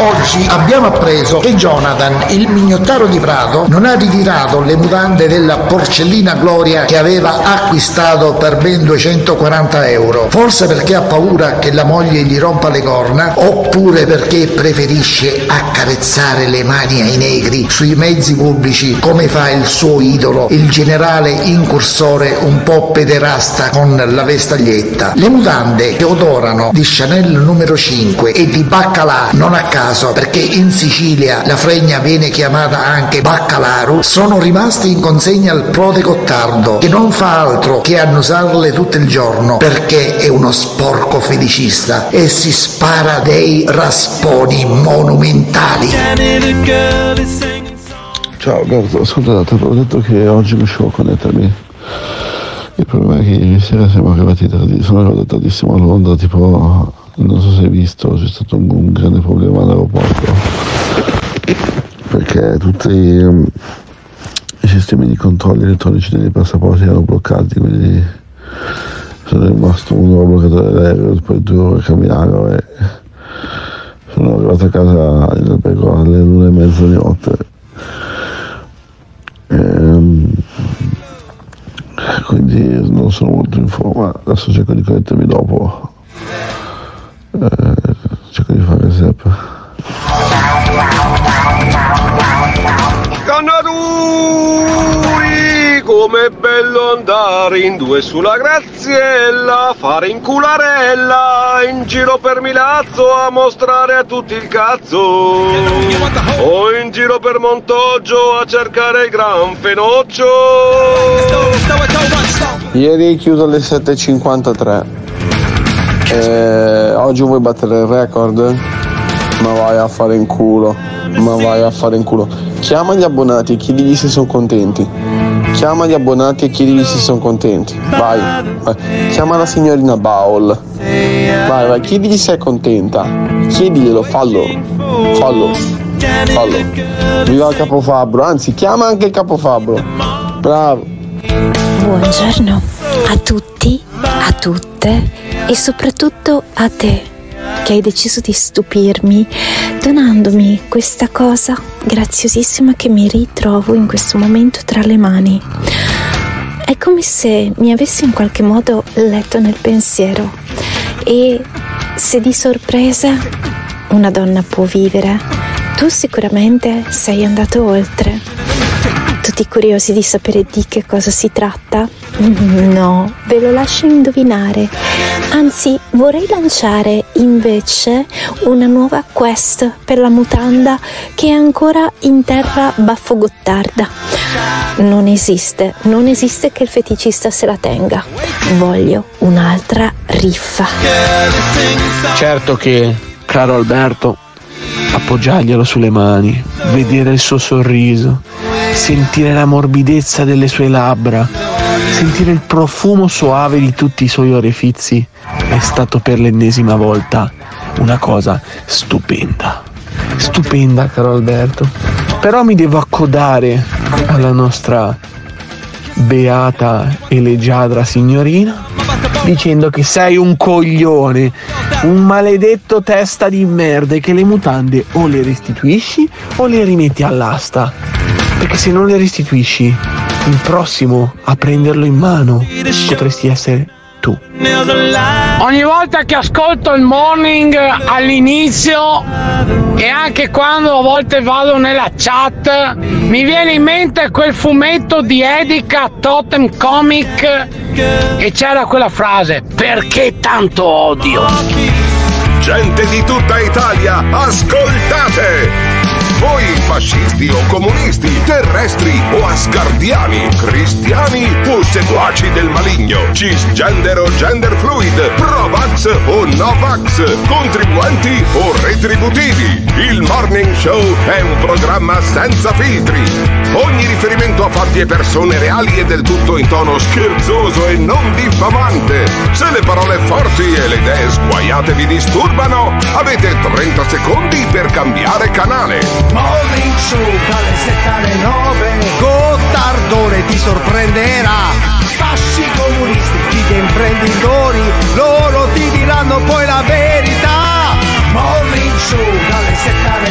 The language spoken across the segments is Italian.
Oggi abbiamo appreso che Jonathan, il mignottaro di Prato, non ha ritirato le mutande della porcellina Gloria che aveva acquistato per ben 240 euro. Forse perché ha paura che la moglie gli rompa le corna, oppure perché preferisce accarezzare le mani ai negri sui mezzi pubblici come fa il suo idolo, il generale incursore un po' pederasta con la vestaglietta. Le mutande che odorano di Chanel numero 5 e di Baccalà non a caso perché in Sicilia la fregna viene chiamata anche Baccalaru sono rimaste in consegna al prode Gottardo che non fa altro che annusarle tutto il giorno perché è uno sporco felicista e si spara dei rasponi monumentali. Ciao Alberto, scusate, avevo detto che oggi riuscivo a connettermi. Il problema è che ieri sera siamo arrivati tardi, sono arrivato tardissimo a Londra, tipo, non so se hai visto, c'è stato un, un grande problema all'aeroporto, perché tutti um, i sistemi di controlli elettronici dei passaporti erano bloccati, quindi sono rimasto uno bloccato dell'aereo, poi due ore a e sono arrivato a casa in albergo alle lune e mezza di notte. Ehm, quindi non sono molto in forma, adesso cerco di connettermi dopo, cerco di fare step. Cannarui, com'è bello andare in due sulla Graziella, fare in cularella, in giro per Milazzo a mostrare a tutti il cazzo. O in giro per Montoggio a cercare il gran fenoccio. Ieri è chiuso alle 7.53. Eh, oggi vuoi battere il record? Ma vai a fare in culo. Ma vai a fare in culo. Chiama gli abbonati e chiedigli se sono contenti. Chiama gli abbonati e chiedigli se sono contenti. Vai, vai. Chiama la signorina Baul. Vai, vai, chiedigli se è contenta. Chiediglielo, fallo. Fallo. Fallo. Viva il capofabbro, anzi chiama anche il capofabbro. Bravo. Buongiorno a tutti, a tutte e soprattutto a te che hai deciso di stupirmi donandomi questa cosa graziosissima che mi ritrovo in questo momento tra le mani. È come se mi avessi in qualche modo letto nel pensiero e se di sorpresa una donna può vivere, tu sicuramente sei andato oltre. Tutti curiosi di sapere di che cosa si tratta? No, ve lo lascio indovinare. Anzi, vorrei lanciare invece una nuova quest per la mutanda che è ancora in terra baffo Gottarda. Non esiste, non esiste che il feticista se la tenga. Voglio un'altra riffa. Certo che, caro Alberto, appoggiarglielo sulle mani, vedere il suo sorriso, sentire la morbidezza delle sue labbra, sentire il profumo soave di tutti i suoi orefizi è stato per l'ennesima volta una cosa stupenda. Stupenda, caro Alberto. Però mi devo accodare alla nostra beata e leggiadra signorina dicendo che sei un coglione, un maledetto testa di merda e che le mutande o le restituisci o le rimetti all'asta. Perché se non le restituisci, il prossimo a prenderlo in mano potresti essere tu. Ogni volta che ascolto il morning all'inizio e anche quando a volte vado nella chat mi viene in mente quel fumetto di Edica Totem Comic e c'era quella frase perché tanto odio? Gente di tutta Italia, ascoltate! Voi fascisti o comunisti, terrestri o asgardiani, cristiani o seguaci del maligno, cisgender o gender fluid, provax o novax, contribuenti o retributivi. Il Morning Show è un programma senza filtri. Ogni riferimento a fatti e persone reali è del tutto in tono scherzoso e non diffamante. Se le parole forti e le idee sguaiate vi disturbano, avete 30 secondi per cambiare canale. Morning Show dalle 7 alle 9 Gottardone ti sorprenderà. Fasci comunisti, fighe imprenditori Loro ti diranno poi la verità. Morning Show dalle 7 alle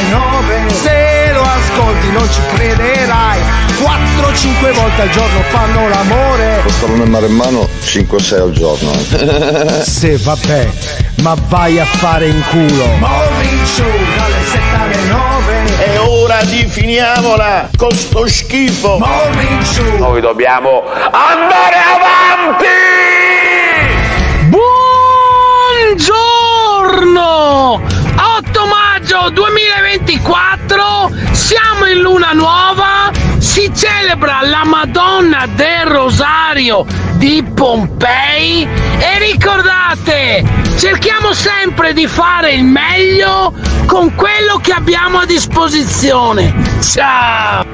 ci crederai. 4-5 volte al giorno fanno l'amore. Costano nel maremmano 5-6 al giorno. Se vabbè, ma vai a fare in culo. Morning show dalle 7 alle 9 È ora di finiamola con sto schifo. Morning show Noi dobbiamo andare avanti! Buongiorno! 8 maggio 2024, siamo celebra la Madonna del Rosario di Pompei e ricordate, cerchiamo sempre di fare il meglio con quello che abbiamo a disposizione. Ciao!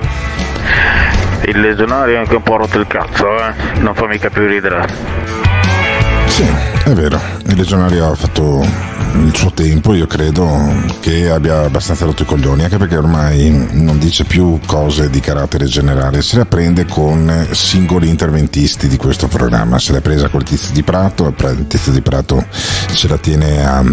Il legionario è anche un po' rotto il cazzo, eh? Non fa mica più ridere. Sì, è vero, il legionario ha fatto il suo tempo, io credo che abbia abbastanza rotto i coglioni, anche perché ormai non dice più cose di carattere generale, se la prende con singoli interventisti di questo programma, se l'è presa col tizio di Prato, il tizio di Prato ce la tiene a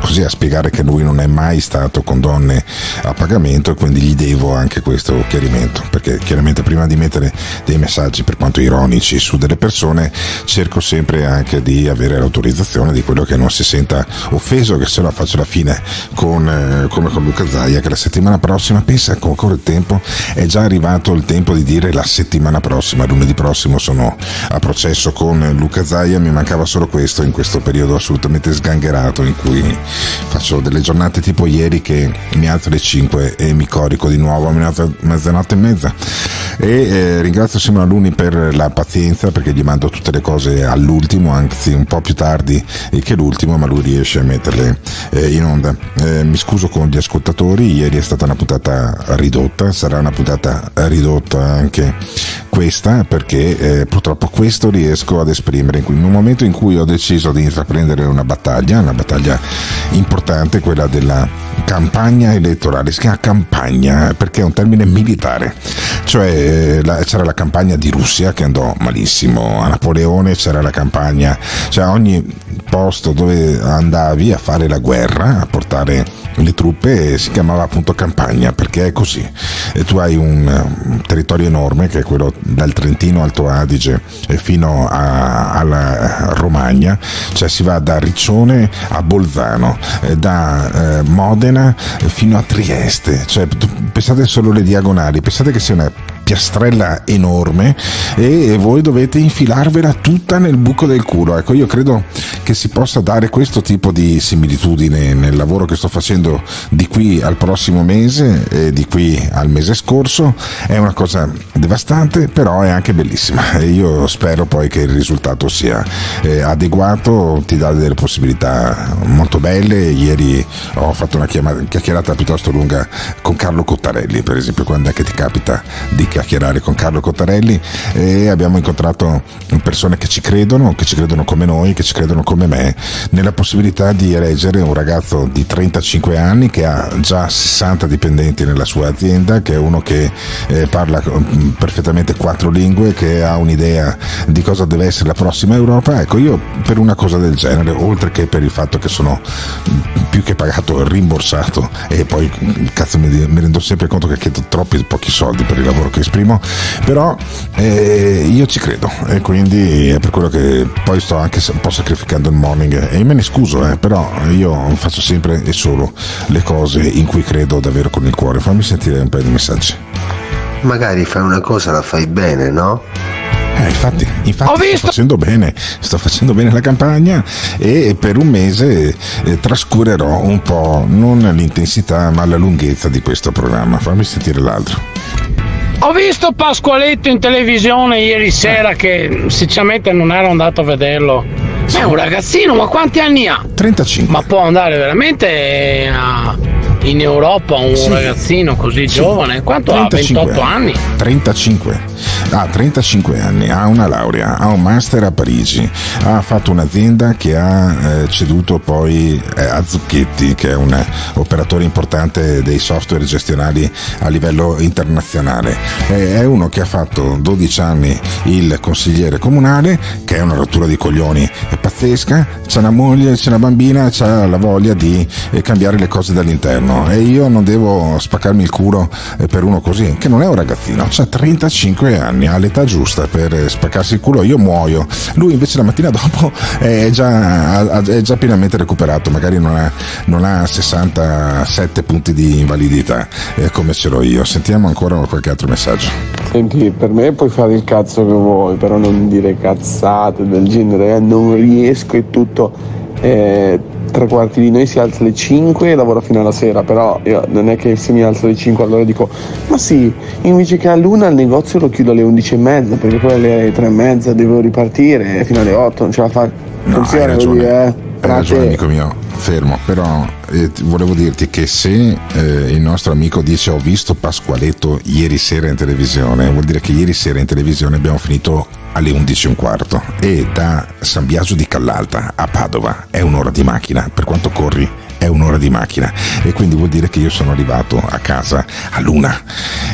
così a spiegare che lui non è mai stato con donne a pagamento e quindi gli devo anche questo chiarimento perché chiaramente prima di mettere dei messaggi per quanto ironici su delle persone cerco sempre anche di avere l'autorizzazione di quello che non si senta offeso che se no faccio la fine con, eh, come con Luca Zaia che la settimana prossima pensa che ancora il tempo è già arrivato il tempo di dire la settimana prossima lunedì prossimo sono a processo con Luca Zaia mi mancava solo questo in questo periodo assolutamente sgangherato in cui faccio delle giornate tipo ieri che mi alzo alle 5 e mi corico di nuovo a mezzanotte e mezza. E eh, ringrazio Simona Luni per la pazienza perché gli mando tutte le cose all'ultimo anzi un po' più tardi che l'ultimo ma lui riesce a metterle eh, in onda. Eh, mi scuso con gli ascoltatori ieri è stata una puntata ridotta sarà una puntata ridotta anche questa perché eh, purtroppo questo riesco ad esprimere. In un momento in cui ho deciso di intraprendere una battaglia una battaglia importante quella della campagna elettorale si chiama campagna perché è un termine militare. Cioè eh, la, c'era la campagna di Russia che andò malissimo a Napoleone c'era la campagna cioè ogni posto dove andavi a fare la guerra a portare le truppe si chiamava appunto campagna perché è così. E tu hai un, un territorio enorme che è quello dal Trentino Alto Adige fino a, alla Romagna cioè si va da Riccione a Bolzano eh, da eh, Modena fino a Trieste cioè pensate solo le diagonali pensate che sia una piastrella enorme e voi dovete infilarvela tutta nel buco del culo. Ecco, io credo che si possa dare questo tipo di similitudine nel lavoro che sto facendo di qui al prossimo mese e di qui al mese scorso. È una cosa devastante, però è anche bellissima e io spero poi che il risultato sia eh, adeguato, ti dà delle possibilità molto belle. Ieri ho fatto una chiamata, chiacchierata piuttosto lunga con Carlo Cottarelli, per esempio, quando è che ti capita di chiacchierare con Carlo Cottarelli e abbiamo incontrato persone che ci credono, che ci credono come noi, che ci credono come me, nella possibilità di eleggere un ragazzo di 35 anni che ha già 60 dipendenti nella sua azienda, che è uno che eh, parla perfettamente quattro lingue, che ha un'idea di cosa deve essere la prossima Europa. Ecco, io per una cosa del genere, oltre che per il fatto che sono più che pagato, rimborsato e poi cazzo mi, mi rendo sempre conto che chiedo troppi pochi soldi per il lavoro che esprimo, però eh, io ci credo e quindi è per quello che poi sto anche un po' sacrificando il morning e me ne scuso, eh, però io faccio sempre e solo le cose in cui credo davvero con il cuore. Fammi sentire un paio di messaggi. Magari fai una cosa la fai bene, no? Eh, infatti, infatti sto facendo bene, sto facendo bene la campagna e per un mese eh, trascurerò un po' non l'intensità ma la lunghezza di questo programma. Fammi sentire l'altro. Ho visto Pasqualetto in televisione ieri sera che sinceramente non ero andato a vederlo. È un ragazzino, ma quanti anni ha? 35. Ma può andare veramente a- in Europa un Sì. ragazzino così Sì. giovane? Quanto ha? 35 28 anni? 35. Ha 35 anni, ha una laurea, ha un master a Parigi, ha fatto un'azienda che ha eh, ceduto poi eh, a Zucchetti, che è un operatore importante dei software gestionali a livello internazionale. Eh, è uno che ha fatto 12 anni il consigliere comunale, che è una rottura di coglioni pazzesca, c'ha una moglie, c'è una bambina, c'ha la voglia di eh, cambiare le cose dall'interno. E io non devo spaccarmi il culo eh, per uno così, che non è un ragazzino, ha 35 anni, ha l'età giusta per eh, spaccarsi il culo, io muoio. Lui invece la mattina dopo è già, è già pienamente recuperato, magari non ha, non ha 67 punti di invalidità eh, come ce l'ho io. Sentiamo ancora qualche altro messaggio. Senti, per me puoi fare il cazzo che vuoi, però non dire cazzate del genere, eh, non riesco e tutto. Eh, tre quarti di noi si alza alle 5 e lavora fino alla sera, però io non è che se mi alzo alle 5 allora dico ma sì, invece che all'una il negozio lo chiudo alle 11 e mezza perché poi alle 3 e mezza devo ripartire fino alle 8, non ce la fa. No, Funziona hai ragione, così, eh. hai ragione amico mio, fermo, però eh, volevo dirti che se eh, il nostro amico dice ho visto Pasqualetto ieri sera in televisione, vuol dire che ieri sera in televisione abbiamo finito alle 11 e un quarto. E da San Biagio di Callalta a Padova è un'ora di macchina, per quanto corri è un'ora di macchina. E quindi vuol dire che io sono arrivato a casa a luna.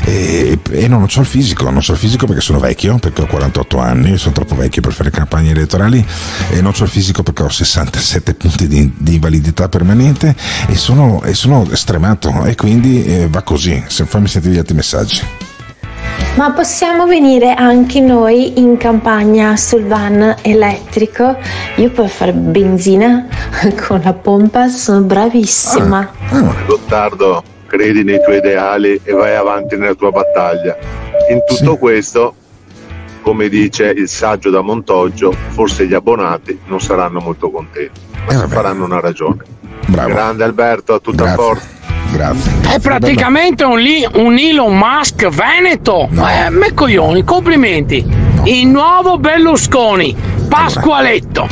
E, e non ho il fisico, non ho il fisico perché sono vecchio, perché ho 48 anni, sono troppo vecchio per fare campagne elettorali e non ho il fisico perché ho 67 punti di, di invalidità permanente e sono, e sono stremato. E quindi eh, va così, se fammi sentire gli altri messaggi. Ma possiamo venire anche noi in campagna sul van elettrico? Io per fare benzina con la pompa sono bravissima. Gottardo, credi nei tuoi ideali e vai avanti nella tua battaglia. In tutto questo, come dice il saggio da Montoggio, forse gli abbonati non saranno molto contenti, ma ci faranno una ragione. Grande Alberto, a tutta forza. Grazie. È praticamente un, li- un Elon Musk Veneto. Eh, me coglioni, complimenti. Il nuovo Berlusconi, Pasqualetto.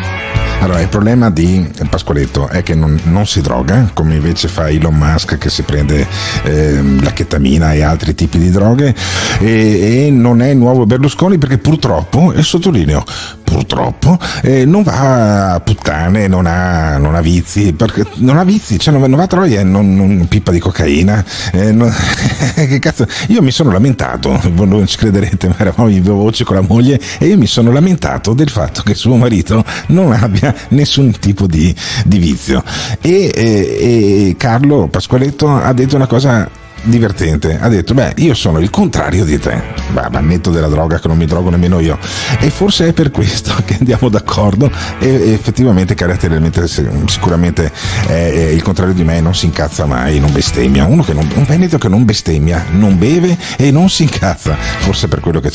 Allora, il problema di Pasqualetto è che non, non si droga, come invece fa Elon Musk che si prende ehm, la chetamina e altri tipi di droghe, e, e non è il nuovo Berlusconi perché purtroppo, e sottolineo, purtroppo, eh, non va a puttane, non ha, non ha vizi, perché non ha vizi, cioè non, non va a troia, non, non pippa di cocaina. eh, non- che cazzo? Io mi sono lamentato, non ci crederete, ma eravamo in voce con la moglie e io mi sono lamentato del fatto che suo marito non abbia nessun tipo di, di vizio. E, e- e Carlo Pasqualetto ha detto una cosa divertente. Ha detto: Beh, io sono il contrario di te. Ma ammetto della droga che non mi drogo nemmeno io. E forse è per questo che andiamo d'accordo. E, effettivamente, caratterialmente, sicuramente è, è il contrario di me, non si incazza mai, non bestemmia. Uno che non, un veneto che non bestemmia, non beve e non si incazza. Forse per quello che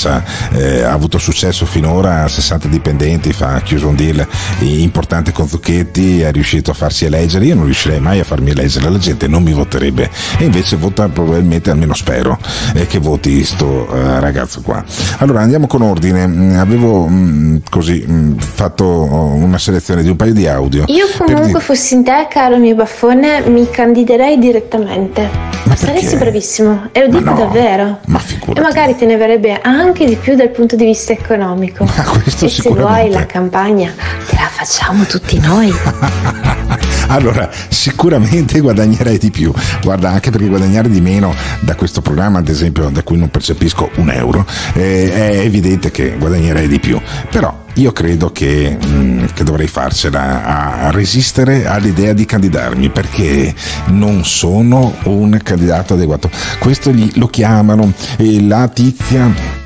eh, ha avuto successo finora, 60 dipendenti, fa chiuso un deal importante con Zucchetti, è riuscito a farsi eleggere. Io non riuscirei mai a farmi eleggere, la gente non mi voterebbe. E invece vota probabilmente, almeno spero, eh, che voti sto eh, ragazzo qua. Allora andiamo con ordine. Mm, Avevo mm, così mm, fatto una selezione di un paio di audio. Io per comunque dire- fossi in te, caro mio baffone, mi candiderei direttamente. Saresti bravissimo, e lo dico no, davvero. Ma E magari te ne verrebbe anche di più dal punto di vista economico. questo e se vuoi la campagna te la facciamo tutti noi. Allora, sicuramente guadagnerei di più. Guarda, anche perché guadagnare di meno da questo programma, ad esempio, da cui non percepisco un euro, eh, è evidente che guadagnerei di più. Però io credo che, mm, che dovrei farcela a, a resistere all'idea di candidarmi perché non sono un candidato adeguato. Questo gli- lo chiamano eh, la tizia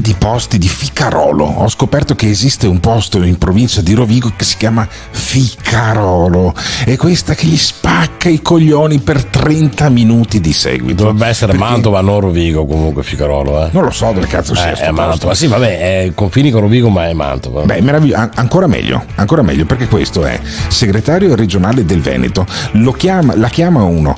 di posti di Ficarolo. Ho scoperto che esiste un posto in provincia di Rovigo che si chiama Ficarolo e questa che gli spacca i coglioni per 30 minuti di seguito. Dovrebbe essere Mantova, non Rovigo comunque Ficarolo. Eh. Non lo so dove cazzo sia Eh, è. Mantova. Sì, vabbè, è confini con Rovigo, ma è Mantova. Beh, meraviglioso, an- ancora meglio, ancora meglio, perché questo è segretario regionale del Veneto, lo chiama, la chiama uno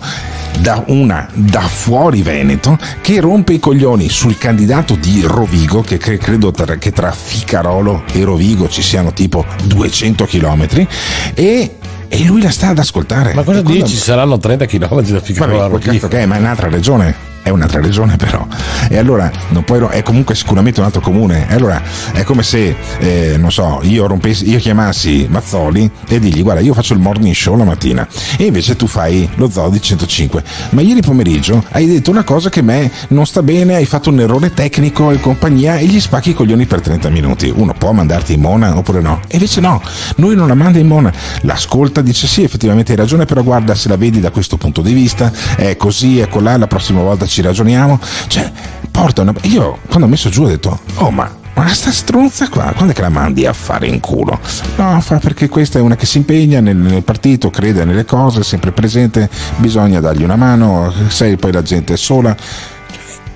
da una da fuori Veneto che rompe i coglioni sul candidato di Rovigo, che cre- credo tra- che tra Ficarolo e Rovigo ci siano tipo 200 km, e, e lui la sta ad ascoltare. Ma cosa dici? Ci saranno 30 km da Ficarolo Vabbè, a Rovigo. cazzo che è, ma è un'altra regione. È un'altra regione però. E allora puoi, è comunque sicuramente un altro comune. E allora è come se, eh, non so, io, rompessi, io chiamassi Mazzoli e digli guarda io faccio il morning show la mattina e invece tu fai lo zoo di 105. Ma ieri pomeriggio hai detto una cosa che a me non sta bene, hai fatto un errore tecnico e compagnia e gli spacchi i coglioni per 30 minuti. Uno può mandarti in mona oppure no? E invece no, noi non la manda in mona. L'ascolta, dice sì, effettivamente hai ragione, però guarda se la vedi da questo punto di vista, è così, è colà, la prossima volta ci ragioniamo. Cioè, porta una... Io quando ho messo giù ho detto, oh ma ma sta stronza qua, quando è che la mandi a fare in culo? No, fa perché questa è una che si impegna nel, nel, partito, crede nelle cose, è sempre presente, bisogna dargli una mano, sai, poi la gente è sola.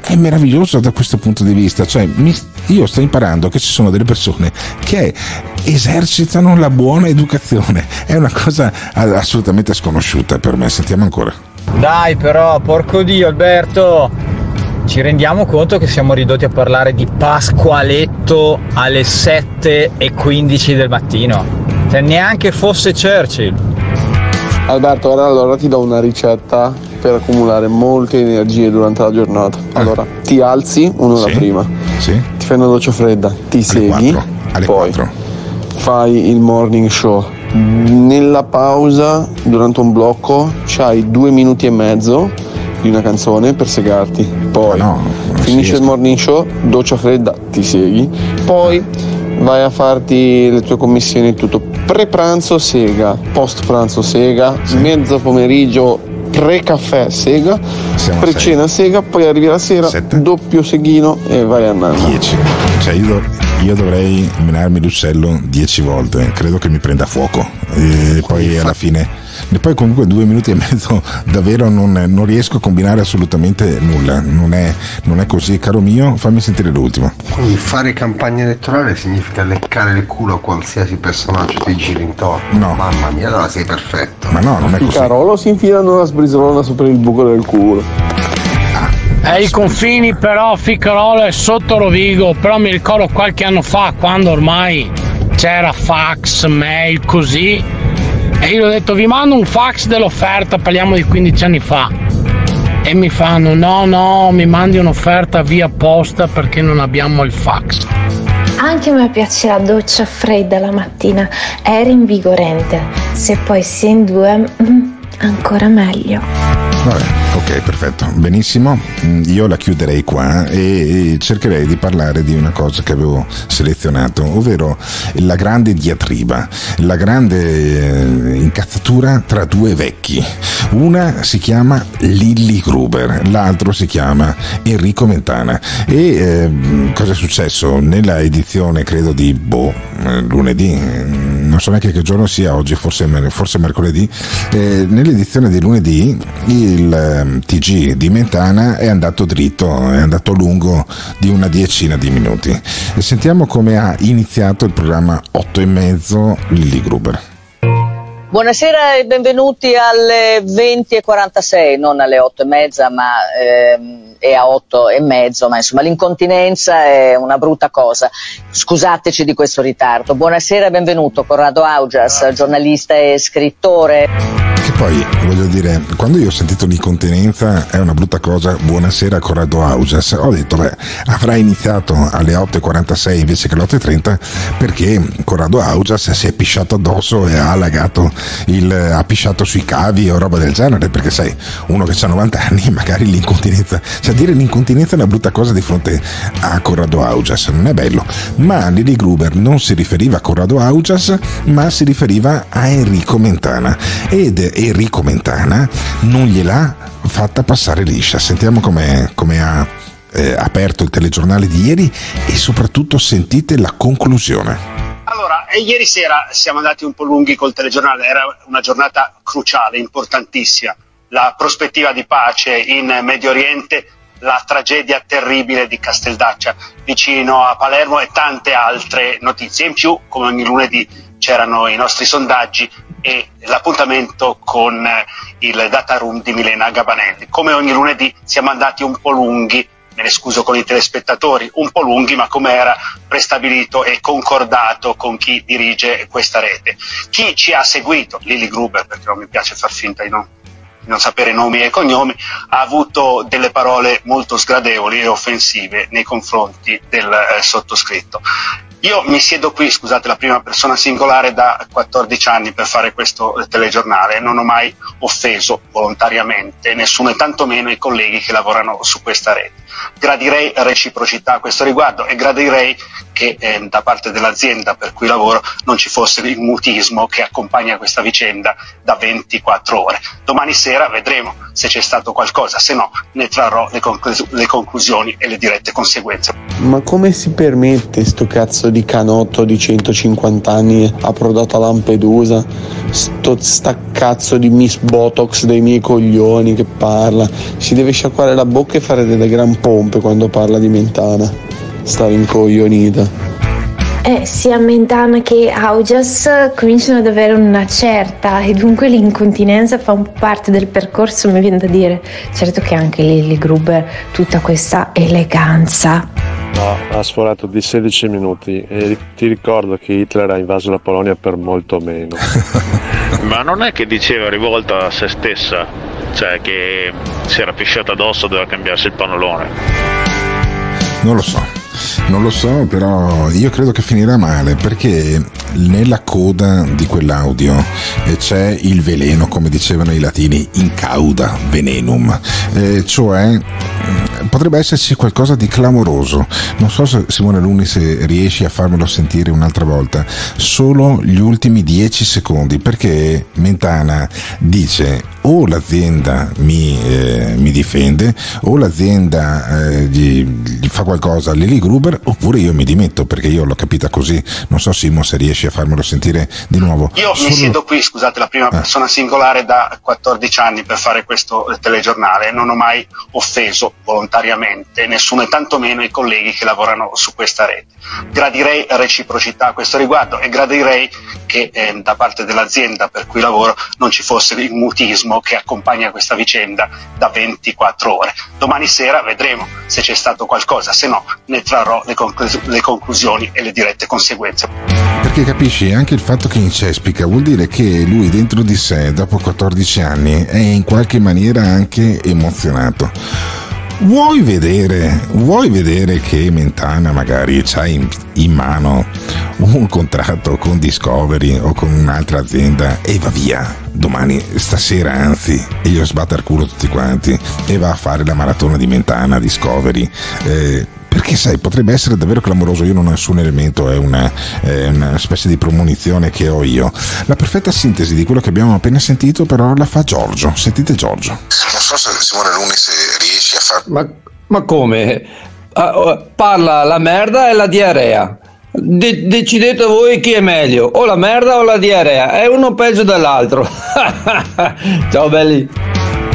È meraviglioso da questo punto di vista, cioè mi, io sto imparando che ci sono delle persone che esercitano la buona educazione, è una cosa assolutamente sconosciuta per me, sentiamo ancora. Dai però, porco Dio Alberto, ci rendiamo conto che siamo ridotti a parlare di Pasqualetto alle 7.15 del mattino. Cioè neanche fosse Churchill. Alberto, ora allora ti do una ricetta per accumulare molte energie durante la giornata. Allora, ti alzi un'ora Sì. prima, Sì. ti fai una doccia fredda, ti segui, quattro, alle poi quattro. fai il morning show. Nella pausa, durante un blocco, c'hai due minuti e mezzo di una canzone per segarti. Poi finisce il morning show, doccia fredda, ti segui. Poi vai a farti le tue commissioni e tutto. Pre-pranzo sega, post pranzo sega, mezzo pomeriggio pre-caffè sega, pre-cena sega, poi arrivi la sera, doppio seghino e vai andando. 10. Cioè io, io dovrei menarmi l'uccello 10 volte, credo che mi prenda fuoco. E poi alla fine. E poi comunque due minuti e mezzo davvero non, non riesco a combinare assolutamente nulla. Non è, non è così, caro mio, fammi sentire l'ultimo. Quindi fare campagna elettorale significa leccare il culo a qualsiasi personaggio ti giri intorno. No. Mamma mia, allora sei perfetto. Ma no, non è così. Carolo si infilano una sbrisolona sopra il buco del culo. E i confini però Ficarolo è sotto Rovigo, però mi ricordo qualche anno fa quando ormai c'era fax, mail, così. E io ho detto vi mando un fax dell'offerta, parliamo di 15 anni fa. E mi fanno no no, mi mandi un'offerta via posta perché non abbiamo il fax. Anche a me piace la doccia fredda la mattina, è rinvigorente. Se poi si è in due, mm, ancora meglio. Vabbè, ok, perfetto, benissimo. Mm, Io la chiuderei qua e cercherei di parlare di una cosa che avevo selezionato, ovvero la grande diatriba, la grande eh, incazzatura tra due vecchi. Una si chiama Lilly Gruber, l'altro si chiama Enrico Mentana. E eh, cosa è successo? Nella edizione, credo, di Boh, lunedì, eh, non so neanche che giorno sia oggi, forse, forse mercoledì, eh, nell'edizione di lunedì il ehm, TG di Mentana è andato dritto, è andato lungo di una decina di minuti. E sentiamo come ha iniziato il programma 8 e mezzo Lilly Gruber. Buonasera e benvenuti alle 20.46, non alle 8 e mezza, ma ehm, è a 8 e mezzo, ma insomma l'incontinenza è una brutta cosa. Scusateci di questo ritardo. Buonasera e benvenuto Corrado Augias, giornalista e scrittore. Che poi, voglio dire, quando io ho sentito l'incontinenza è una brutta cosa, buonasera Corrado Augias, ho detto, beh, avrà iniziato alle 8.46 invece che alle 8.30 perché Corrado Augias si è pisciato addosso e ha allagato il, ha pisciato sui cavi o roba del genere, perché sai, uno che ha 90 anni magari l'incontinenza, cioè dire l'incontinenza è una brutta cosa di fronte a Corrado Augias, non è bello, ma Lily Gruber non si riferiva a Corrado Augias, ma si riferiva a Enrico Mentana. Ed Enrico Mentana non gliel'ha fatta passare liscia. Sentiamo come ha eh, aperto il telegiornale di ieri e soprattutto sentite la conclusione. Allora, e ieri sera siamo andati un po' lunghi col telegiornale, era una giornata cruciale, importantissima. La prospettiva di pace in Medio Oriente, la tragedia terribile di Casteldaccia vicino a Palermo e tante altre notizie. In più, come ogni lunedì, c'erano i nostri sondaggi e l'appuntamento con eh, il data room di Milena Gabanelli. Come ogni lunedì siamo andati un po' lunghi me ne scuso con i telespettatori, un po' lunghi, ma come era prestabilito e concordato con chi dirige questa rete. Chi ci ha seguito, Lily Gruber, perché non mi piace far finta di non non sapere nomi e cognomi, ha avuto delle parole molto sgradevoli e offensive nei confronti del eh, sottoscritto. Io mi siedo qui, scusate, la prima persona singolare da 14 anni per fare questo telegiornale non ho mai offeso volontariamente nessuno e tantomeno i colleghi che lavorano su questa rete. Gradirei reciprocità a questo riguardo e gradirei che eh, da parte dell'azienda per cui lavoro non ci fosse il mutismo che accompagna questa vicenda da 24 ore. Domani sera vedremo se c'è stato qualcosa, se no ne trarrò le, conclus- le conclusioni e le dirette conseguenze. Ma come si permette sto cazzo di canotto di 150 anni approdato a Lampedusa? Sto sta cazzo di Miss Botox dei miei coglioni che parla. Si deve sciacquare la bocca e fare delle gran pompe quando parla di Mentana. Sta rincoglionita. Eh, sia Mentana che Augias cominciano ad avere una certa e dunque l'incontinenza fa un po' parte del percorso, mi viene da dire. Certo che anche Lily Gruber tutta questa eleganza. No, ha sforato di 16 minuti e ti ricordo che Hitler ha invaso la Polonia per molto meno. Ma non è che diceva rivolta a se stessa, cioè che si era pisciata addosso, doveva cambiarsi il panolone. Non lo so. Non lo so, però io credo che finirà male perché nella coda di quell'audio eh, c'è il veleno, come dicevano i latini, in cauda venenum, eh, cioè potrebbe esserci qualcosa di clamoroso. Non so se Simone Luni se riesci a farmelo sentire un'altra volta, solo gli ultimi dieci secondi, perché Mentana dice o l'azienda mi, eh, mi difende o l'azienda eh, gli, gli, fa qualcosa a Lily Gruber oppure io mi dimetto perché io l'ho capita così. Non so Simo se riesci a farmelo sentire di nuovo. Io Solo... mi siedo qui, scusate, la prima persona singolare da 14 anni per fare questo telegiornale. Non ho mai offeso volontariamente nessuno e tantomeno i colleghi che lavorano su questa rete. Gradirei reciprocità a questo riguardo e gradirei che eh, da parte dell'azienda per cui lavoro non ci fosse il mutismo che accompagna questa vicenda da 24 ore. Domani sera vedremo se c'è stato qualcosa, se no ne trarrò le, conclus- le conclusioni e le dirette conseguenze. Perché capisci, anche il fatto che incespica vuol dire che lui dentro di sé, dopo 14 anni, è in qualche maniera anche emozionato. Vuoi vedere, vuoi vedere che Mentana magari ha in, in, mano un contratto con Discovery o con un'altra azienda e va via domani, stasera anzi, e io sbatto al culo tutti quanti e va a fare la maratona di Mentana Discovery. Eh, perché sai, potrebbe essere davvero clamoroso, io non ho nessun elemento, è una, è una, specie di promunizione che ho io. La perfetta sintesi di quello che abbiamo appena sentito però la fa Giorgio, sentite Giorgio. Non so se Simone Luni se riesci a far... Ma, ma come? Uh, parla la merda e la diarrea. De- decidete voi chi è meglio, o la merda o la diarrea, è uno peggio dell'altro. Ciao belli.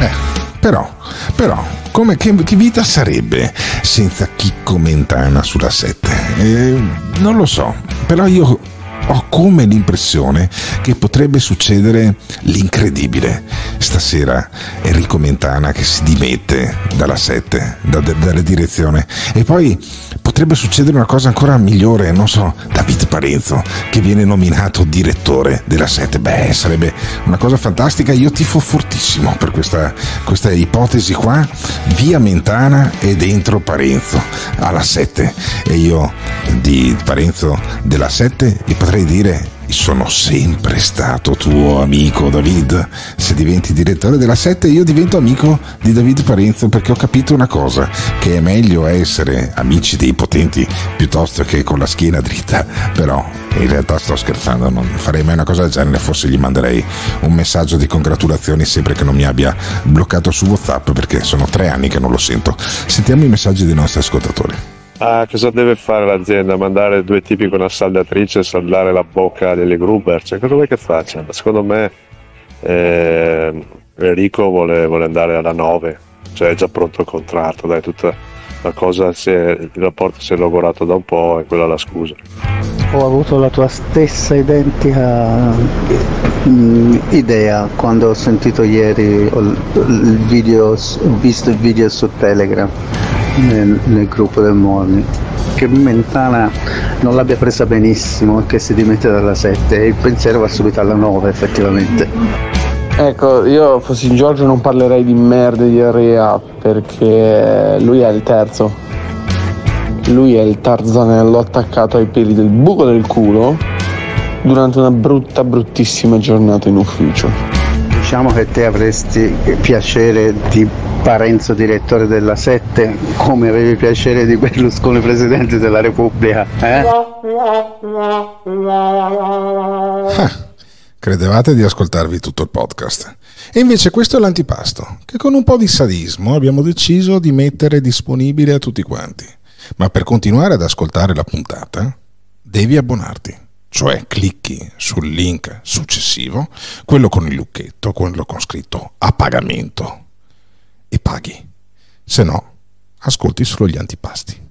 Eh, però, però, come, che, che, vita sarebbe senza Chicco Mentana sulla 7? Eh, non lo so, però io ho come l'impressione che potrebbe succedere l'incredibile. Stasera Enrico Mentana che si dimette dalla 7, da, dalla direzione. E poi potrebbe succedere una cosa ancora migliore, non so, David Parenzo che viene nominato direttore della 7. Beh, sarebbe una cosa fantastica. Io tifo fortissimo per questa, questa ipotesi qua. Via Mentana e dentro Parenzo alla 7. E io di Parenzo della 7 gli potrei dire sono sempre stato tuo amico David. Se diventi direttore della 7 io divento amico di David Parenzo perché ho capito una cosa, che è meglio essere amici dei potenti piuttosto che con la schiena dritta. Però in realtà sto scherzando, non farei mai una cosa del genere, forse gli manderei un messaggio di congratulazioni sempre che non mi abbia bloccato su WhatsApp perché sono tre anni che non lo sento. Sentiamo i messaggi dei nostri ascoltatori. Ah, cosa deve fare l'azienda? Mandare due tipi con una saldatrice e saldare la bocca delle Gruber? Cioè, cosa vuoi che faccia? Secondo me eh, Enrico vuole, vuole, andare alla 9, cioè è già pronto il contratto, dai, tutta la cosa, è, il rapporto si è logorato da un po' e quella è la scusa. Ho avuto la tua stessa identica mm, idea quando ho sentito ieri il video, ho visto il video su Telegram nel, nel gruppo del Morning che Mentana non l'abbia presa benissimo e che si dimette dalla 7 e il pensiero va subito alla 9 effettivamente Ecco, io fossi in Giorgio non parlerei di merda di diarrea perché lui è il terzo. Lui è il tarzanello attaccato ai peli del buco del culo durante una brutta, bruttissima giornata in ufficio. Diciamo che te avresti piacere di Parenzo direttore della Sette come avevi piacere di Berlusconi presidente della Repubblica, eh? Credevate di ascoltarvi tutto il podcast. E invece questo è l'antipasto, che con un po' di sadismo abbiamo deciso di mettere disponibile a tutti quanti. Ma per continuare ad ascoltare la puntata, devi abbonarti. Cioè clicchi sul link successivo, quello con il lucchetto, quello con scritto a pagamento. E paghi. Se no, ascolti solo gli antipasti.